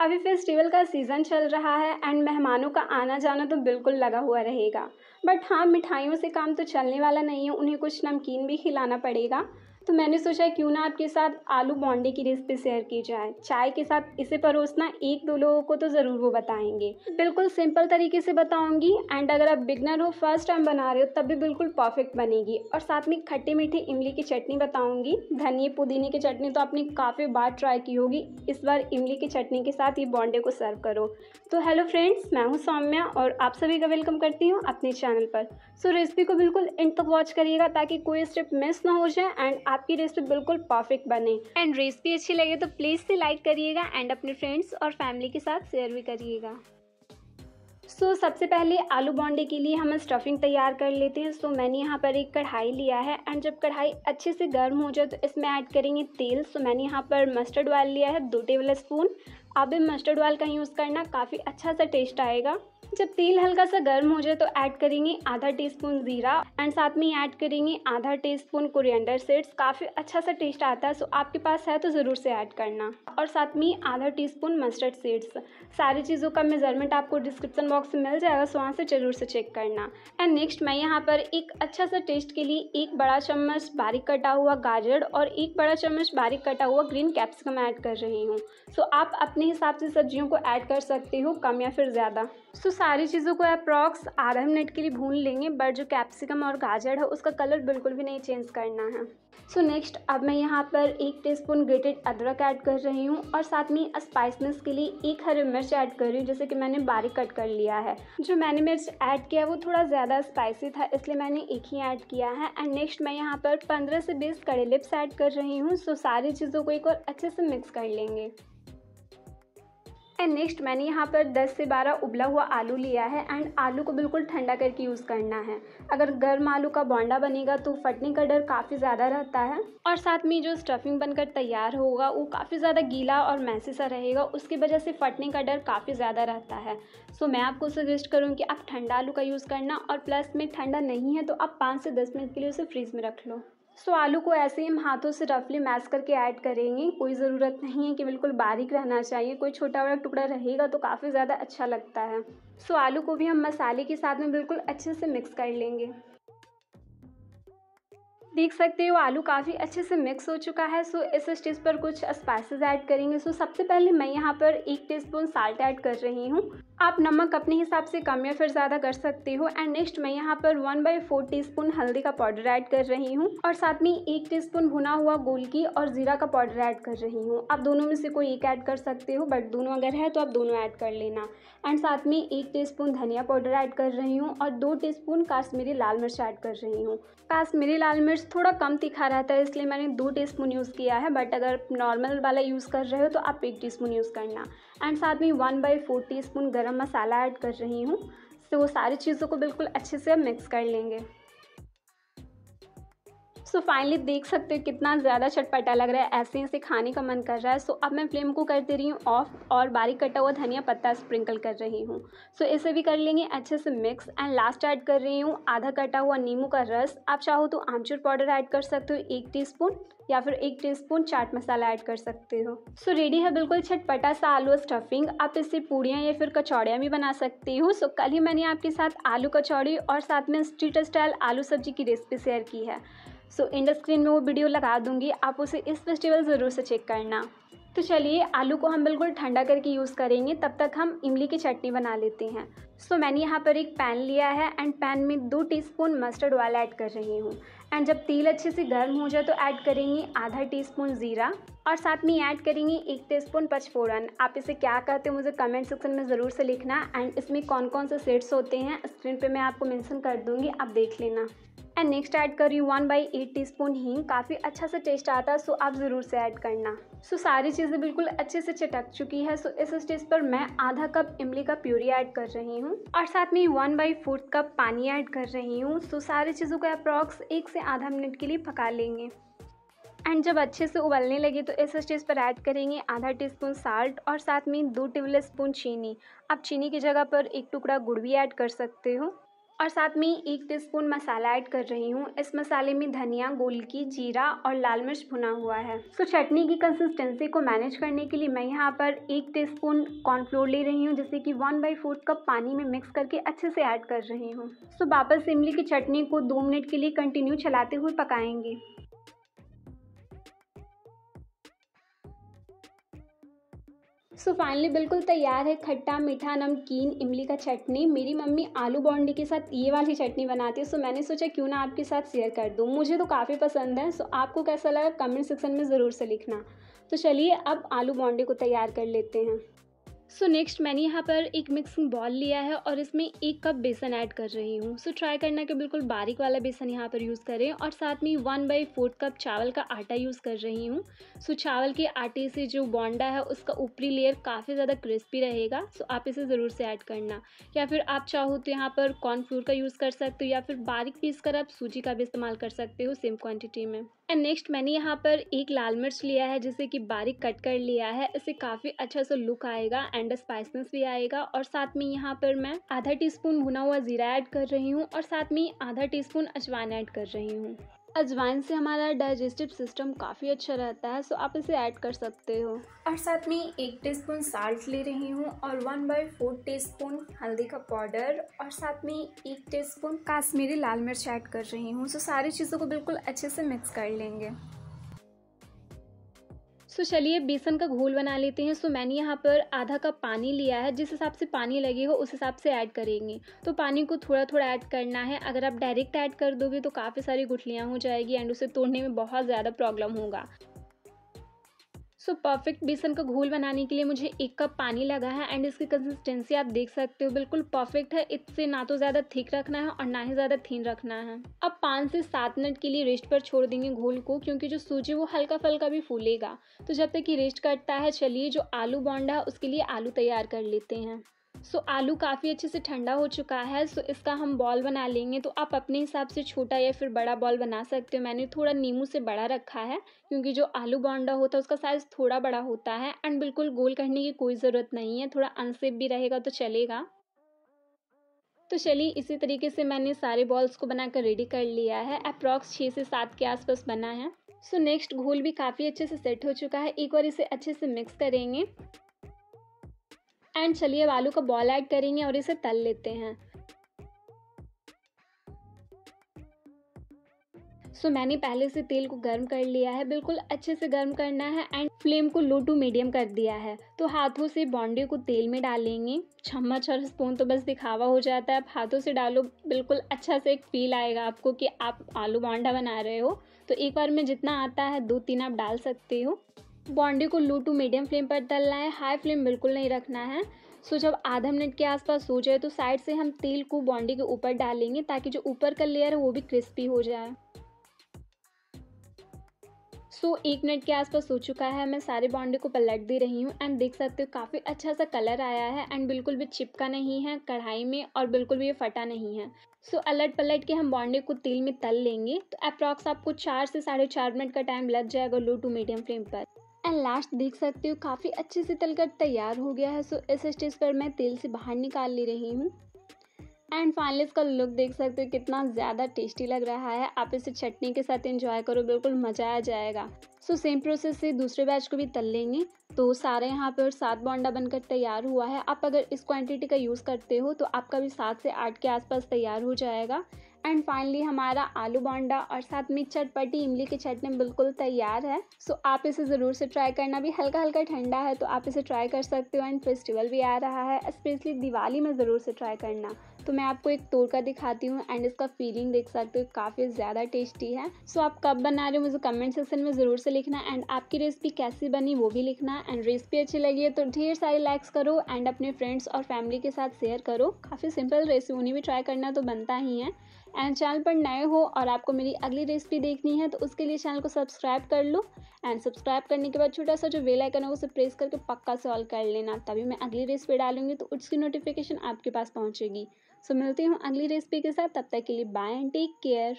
अभी फेस्टिवल का सीज़न चल रहा है एंड मेहमानों का आना जाना तो बिल्कुल लगा हुआ रहेगा। बट हाँ मिठाइयों से काम तो चलने वाला नहीं है, उन्हें कुछ नमकीन भी खिलाना पड़ेगा। तो मैंने सोचा क्यों ना आपके साथ आलू बॉन्डे की रेसिपी शेयर की जाए। चाय के साथ इसे परोसना एक दो लोगों को तो ज़रूर वो बताएँगे। बिल्कुल सिंपल तरीके से बताऊँगी एंड अगर आप बिगनर हो फ़र्स्ट टाइम बना रहे हो, तब भी बिल्कुल परफेक्ट बनेगी। और साथ में खट्टे मीठे इमली की चटनी बताऊँगी। धनिए पुदीने की चटनी तो आपने काफ़ी बार ट्राई की होगी। इस बार इमली की चटनी के साथ ये बॉन्डे को सर्व करो। तो हेलो फ्रेंड्स मैं हूँ सौम्या और आप सभी का वेलकम करती हूँ अपने चैनल पर। सो रेसिपी को बिल्कुल इन तक वॉच करिएगा ताकि कोई स्टेप मिस ना हो जाए एंड आपकी रेसिपी बिल्कुल परफेक्ट बने। एंड रेसिपी अच्छी लगे तो प्लीज़ से लाइक करिएगा एंड अपने फ्रेंड्स और फैमिली के साथ शेयर भी करिएगा। सो so, सबसे पहले आलू बॉन्डे के लिए हम स्टफिंग तैयार कर लेते हैं। सो so, मैंने यहाँ पर एक कढ़ाई लिया है एंड जब कढ़ाई अच्छे से गर्म हो जाए तो इसमें ऐड करेंगे तेल। सो so, मैंने यहाँ पर मस्टर्ड ऑयल लिया है दो टेबल स्पून आप भी मस्टर्ड ऑयल का यूज़ करना काफ़ी अच्छा सा टेस्ट आएगा। जब तेल हल्का सा गर्म हो जाए तो ऐड करेंगे आधा टीस्पून ज़ीरा एंड साथ में ऐड करेंगे आधा टीस्पून कोरिएंडर सीड्स। काफ़ी अच्छा सा टेस्ट आता है, सो आपके पास है तो ज़रूर से ऐड करना। और साथ में आधा टीस्पून मस्टर्ड सीड्स। सारी चीज़ों का मेज़रमेंट आपको डिस्क्रिप्शन बॉक्स में मिल जाएगा, सो वहाँ से ज़रूर से चेक करना। एंड नेक्स्ट मैं यहाँ पर एक अच्छा सा टेस्ट के लिए एक बड़ा चम्मच बारीक कटा हुआ गाजर और एक बड़ा चम्मच बारीक कटा हुआ ग्रीन कैप्सिकम ऐड कर रही हूँ। सो आप अपने हिसाब से सब्जियों को ऐड कर सकते हो, कम या फिर ज़्यादा। सो सारी चीज़ों को अप्रॉक्स आधा मिनट के लिए भून लेंगे बट जो कैप्सिकम और गाजर है, उसका कलर बिल्कुल भी नहीं चेंज करना है। सो so नेक्स्ट अब मैं यहाँ पर एक टीस्पून ग्रेटेड अदरक ऐड कर रही हूँ, और साथ में स्पाइसनेस के लिए एक हरी मिर्च ऐड कर रही हूँ, जैसे कि मैंने बारीक कट कर लिया है। जो मैंने मिर्च ऐड किया, वो थोड़ा ज़्यादा स्पाइसी था, इसलिए मैंने एक ही ऐड किया है। एंड नेक्स्ट मैं यहाँ पर पंद्रह से बीस कड़े लिप्स ऐड कर रही हूँ सो so सारी चीज़ों को एक और अच्छे से मिक्स कर लेंगे। एंड नेक्स्ट मैंने यहाँ पर 10 से 12 उबला हुआ आलू लिया है एंड आलू को बिल्कुल ठंडा करके यूज़ करना है। अगर गर्म आलू का बोंडा बनेगा तो फटने का डर काफ़ी ज़्यादा रहता है और साथ में जो स्टफिंग बनकर तैयार होगा वो काफ़ी ज़्यादा गीला और मैसी सा रहेगा, उसकी वजह से फटने का डर काफ़ी ज़्यादा रहता है। सो मैं आपको सजेस्ट करूँ कि आप ठंडा आलू का यूज़ करना और प्लस में ठंडा नहीं है तो आप पाँच से दस मिनट के लिए उसे फ्रीज़ में रख लो। सो आलू को ऐसे ही हम हाथों से रफली मैश करके ऐड करेंगे। कोई ज़रूरत नहीं है कि बिल्कुल बारीक रहना चाहिए। कोई छोटा बड़ा टुकड़ा रहेगा तो काफ़ी ज़्यादा अच्छा लगता है। सो आलू को भी हम मसाले के साथ में बिल्कुल अच्छे से मिक्स कर लेंगे। देख सकते हो, आलू काफ़ी अच्छे से मिक्स हो चुका है सो इस स्टेज पर कुछ स्पाइसेस ऐड करेंगे। सो सबसे पहले मैं यहाँ पर एक टीस्पून साल्ट ऐड कर रही हूँ। आप नमक अपने हिसाब से कम या फिर ज़्यादा कर सकते हो एंड नेक्स्ट मैं यहाँ पर वन बाई फोर टी हल्दी का पाउडर ऐड कर रही हूँ, और साथ में एक टी भुना हुआ गोलकी और ज़ीरा का पाउडर ऐड कर रही हूँ। आप दोनों में से कोई एक ऐड कर सकते हो बट दोनों अगर है तो आप दोनों ऐड कर लेना। एंड साथ में एक टी धनिया पाउडर ऐड कर रही हूँ, और दो टी काश्मीरी लाल मिर्च ऐड कर रही हूँ। काश्मीरी लाल मिर्च थोड़ा कम तीखा रहता है, इसलिए मैंने दो टी स्पून यूज़ किया है बट अगर नॉर्मल वाला यूज़ कर रहे हो तो आप एक टी स्पून यूज़ करना। एंड साथ में one by four tea spoon गर्म मसाला ऐड कर रही हूँ तो वो सारी चीज़ों को बिल्कुल अच्छे से मिक्स कर लेंगे। सो फाइनली देख सकते हो कितना ज़्यादा चटपटा लग रहा है। ऐसे ऐसे खाने का मन कर रहा है। सो so अब मैं फ्लेम को कर दे रही हूँ ऑफ़ और बारीक कटा हुआ धनिया पत्ता स्प्रिंकल कर रही हूँ। सो so इसे भी कर लेंगे अच्छे से मिक्स एंड लास्ट ऐड कर रही हूँ आधा कटा हुआ नींबू का रस। आप चाहो तो आमचूर पाउडर ऐड कर सकते हो एक टी या फिर एक टीस्पून चाट मसाला ऐड कर सकते हो। सो so, रेडी है बिल्कुल छटपटा सा आलू स्टफिंग आप इससे पूड़ियाँ या फिर कचौड़ियाँ भी बना सकती हो। सो so, कल ही मैंने आपके साथ आलू कचौड़ी और साथ में स्ट्रीट स्टाइल आलू सब्ज़ी की रेसिपी शेयर की है। सो इंड स्क्रीन में वो वीडियो लगा दूँगी। आप उसे इस फेस्टिवल ज़रूर से चेक करना। तो चलिए आलू को हम बिल्कुल ठंडा करके यूज़ करेंगे। तब तक हम इमली की चटनी बना लेते हैं। सो so, मैंने यहाँ पर एक पैन लिया है एंड पैन में दो टीस्पून मस्टर्ड ऑयल ऐड कर रही हूँ। एंड जब तेल अच्छे से गर्म हो जाए तो ऐड करेंगे आधा टीस्पून ज़ीरा। और साथ में ऐड करेंगे एक टीस्पून पचफोरन। आप इसे क्या कहते हो मुझे कमेंट सेक्शन में ज़रूर से लिखना। एंड इसमें कौन कौन से सेट्स होते हैं स्क्रीन पे मैं आपको मेंशन कर दूँगी। आप देख लेना। एंड नेक्स्ट ऐड कर रही हूँ one by eight tea spoon हींग। काफ़ी अच्छा सा टेस्ट आता है सो आप ज़रूर से ऐड करना। सो सारी चीज़ें बिल्कुल अच्छे से चटक चुकी है सो इस स्टेज पर मैं आधा कप इमली का प्यूरी ऐड कर रही हूँ। और साथ में वन बाई फोर्थ कप पानी ऐड कर रही हूँ। सो सारी चीज़ों को अप्रॉक्स एक से आधा मिनट के लिए पका लेंगे। एंड जब अच्छे से उबलने लगे तो इस स्टेज पर ऐड करेंगे आधा टीस्पून साल्ट और साथ में दो टेबल स्पून चीनी। आप चीनी की जगह पर एक टुकड़ा गुड़ भी ऐड कर सकते हो। और साथ में एक टीस्पून मसाला ऐड कर रही हूँ। इस मसाले में धनिया गोलकी जीरा और लाल मिर्च भुना हुआ है। So, चटनी की कंसिस्टेंसी को मैनेज करने के लिए मैं यहाँ पर एक टीस्पून कॉर्नफ्लोर ले रही हूँ जिसे कि वन बाई फोर्थ कप पानी में मिक्स करके अच्छे से ऐड कर रही हूँ। सो वापस इमली की चटनी को दो मिनट के लिए कंटिन्यू चलाते हुए पकाएँगे। सो फाइनली बिल्कुल तैयार है, खट्टा, मीठा, नमकीन, इमली का चटनी। मेरी मम्मी आलू बॉन्डी के साथ ये वाली चटनी बनाती है सो मैंने सोचा क्यों ना आपके साथ शेयर कर दूँ। मुझे तो काफ़ी पसंद है सो आपको कैसा लगा? कमेंट सेक्शन में ज़रूर से लिखना। तो चलिए, अब आलू बॉन्डी को तैयार कर लेते हैं। सो नेक्स्ट मैंने यहाँ पर एक मिक्सिंग बॉल लिया है और इसमें एक कप बेसन ऐड कर रही हूँ। सो ट्राई करना कि बिल्कुल बारीक वाला बेसन यहाँ पर यूज़ करें और साथ में वन बाई फोर्थ कप चावल का आटा यूज़ कर रही हूँ। सो चावल के आटे से जो बॉन्डा है उसका ऊपरी लेयर काफ़ी ज़्यादा क्रिस्पी रहेगा। सो आप इसे ज़रूर से ऐड करना। या फिर आप चाहो तो यहाँ पर कॉर्नफ्लोर का यूज़ कर सकते हो या फिर बारीक पीस कर आप सूजी का भी इस्तेमाल कर सकते हो सेम क्वान्टिटी में। एंड नेक्स्ट मैंने यहाँ पर एक लाल मिर्च लिया है, जिसे कि बारीक कट कर लिया है। इसे काफ़ी अच्छा सा लुक आएगा एंड स्पाइसनेस भी आएगा। और साथ में यहाँ पर मैं आधा टीस्पून भुना हुआ ज़ीरा ऐड कर रही हूँ और साथ में आधा टीस्पून अजवाइन ऐड कर रही हूँ। अजवाइन से हमारा डाइजेस्टिव सिस्टम काफ़ी अच्छा रहता है सो आप इसे ऐड कर सकते हो। और साथ में एक टी स्पून साल्ट ले रही हूँ और one by four tea spoon हल्दी का पाउडर और साथ में एक टी स्पून काश्मीरी लाल मिर्च ऐड कर रही हूँ सो सारी चीज़ों को बिल्कुल अच्छे से मिक्स कर लेंगे। सो so, चलिए बेसन का घोल बना लेते हैं। सो मैंने यहाँ पर आधा कप पानी लिया है। जिस हिसाब से पानी लगेगा उस हिसाब से ऐड करेंगे। तो पानी को थोड़ा थोड़ा ऐड करना है। अगर आप डायरेक्ट ऐड कर दोगे तो काफ़ी सारी गुठलियाँ हो जाएगी एंड उसे तोड़ने में बहुत ज़्यादा प्रॉब्लम होगा। सो परफेक्ट बेसन का घोल बनाने के लिए मुझे एक कप पानी लगा है एंड इसकी कंसिस्टेंसी आप देख सकते हो, बिल्कुल परफेक्ट है। इससे ना तो ज़्यादा थिक रखना है और ना ही ज़्यादा थीन रखना है। अब पाँच से सात मिनट के लिए रेस्ट पर छोड़ देंगे घोल को, क्योंकि जो सूजी वो हल्का फल्का भी फूलेगा। तो जब तक ये रेस्ट कटता है, चलिए जो आलू बॉन्डा है, उसके लिए आलू तैयार कर लेते हैं। सो आलू काफ़ी अच्छे से ठंडा हो चुका है सो इसका हम बॉल बना लेंगे। तो आप अपने हिसाब से छोटा या फिर बड़ा बॉल बना सकते हो। मैंने थोड़ा नींबू से बड़ा रखा है, क्योंकि जो आलू बॉन्डा होता है, उसका साइज़ थोड़ा बड़ा होता है एंड बिल्कुल गोल करने की कोई ज़रूरत नहीं है। थोड़ा अनसेप भी रहेगा तो चलेगा। तो चलिए, इसी तरीके से मैंने सारे बॉल्स को बनाकर रेडी कर लिया है। अप्रॉक्स छः से सात के आसपास बना है। सो नेक्स्ट घोल भी काफ़ी अच्छे से सेट हो चुका है। एक बार इसे अच्छे से मिक्स करेंगे। एंड चलिए आलू का बॉल ऐड करेंगे और इसे तल लेते हैं। सो so, मैंने पहले से तेल को गर्म कर लिया है। बिल्कुल अच्छे से गर्म करना है एंड फ्लेम को लो टू मीडियम कर दिया है। तो हाथों से बॉन्डे को तेल में डालेंगे। चम्मच और स्पून तो बस दिखावा हो जाता है। आप हाथों से डालो बिल्कुल अच्छा से एक फील आएगा आपको कि आप आलू बॉन्डा बना रहे हो। तो एक बार में जितना आता है दो तीन आप डाल सकते हो। बॉन्डी को लो टू मीडियम फ्लेम पर तलना है हाई फ्लेम बिल्कुल नहीं रखना है। सो जब आधा मिनट के आसपास हो जाए तो साइड से हम तेल को बॉन्डी के ऊपर डालेंगे ताकि जो ऊपर का लेयर है वो भी क्रिस्पी हो जाए। सो so, एक मिनट के आसपास हो चुका है मैं सारे बॉन्डे को पलट दे रही हूँ एंड देख सकते हो काफ़ी अच्छा सा कलर आया है एंड बिल्कुल भी चिपका नहीं है कढ़ाई में और बिल्कुल भी ये फटा नहीं है। सो so, अलट पलट के हम बॉन्डे को तेल में तल लेंगे तो अप्रॉक्स आपको चार से साढ़े चार मिनट का टाइम लग जाएगा लो टू मीडियम फ्लेम पर। एंड लास्ट देख सकते हो, काफ़ी अच्छे से तलकर तैयार हो गया है सो इस स्टेज पर मैं तेल से बाहर निकाल ले रही हूँ। एंड फाइनली इसका लुक देख सकते हो, कितना ज़्यादा टेस्टी लग रहा है। आप इसे चटनी के साथ एंजॉय करो, बिल्कुल मज़ा आ जाएगा। सो सेम प्रोसेस से दूसरे बैच को भी तल लेंगे। तो सारे यहाँ पर सात बॉन्डा बनकर तैयार हुआ है। आप अगर इस क्वांटिटी का यूज़ करते हो तो आपका भी सात से आठ के आसपास तैयार हो जाएगा। एंड फाइनली हमारा आलू बोंडा और साथ में चटपटी इमली की चटनी बिल्कुल तैयार है। सो so, आप इसे ज़रूर से ट्राई करना। भी हल्का हल्का ठंडा है तो आप इसे ट्राई कर सकते हो। एंड फेस्टिवल भी आ रहा है स्पेशली दिवाली में ज़रूर से ट्राई करना। तो मैं आपको एक तोड़ कर दिखाती हूँ एंड इसका फीलिंग देख सकते हो। काफ़ी ज़्यादा टेस्टी है। सो so, आप कब बना रहे हो मुझे कमेंट सेक्शन में ज़रूर से लिखना। एंड आपकी रेसिपी कैसी बनी वो भी लिखना। एंड रेसिपी अच्छी लगी है तो ढेर सारे लाइक्स करो एंड अपने फ्रेंड्स और फैमिली के साथ शेयर करो। काफ़ी सिंपल रेसिपी उन्हें भी ट्राई करना तो बनता ही है। एंड चैनल पर नए हो और आपको मेरी अगली रेसिपी देखनी है तो उसके लिए चैनल को सब्सक्राइब कर लो। एंड सब्सक्राइब करने के बाद छोटा सा जो बेल आइकन है, उसे प्रेस करके पक्का सॉल्व कर लेना। तभी मैं अगली रेसिपी डालूँगी तो उसकी नोटिफिकेशन आपके पास पहुंचेगी। सो मिलती हूँ अगली रेसिपी के साथ, तब तक के लिए बाय एंड टेक केयर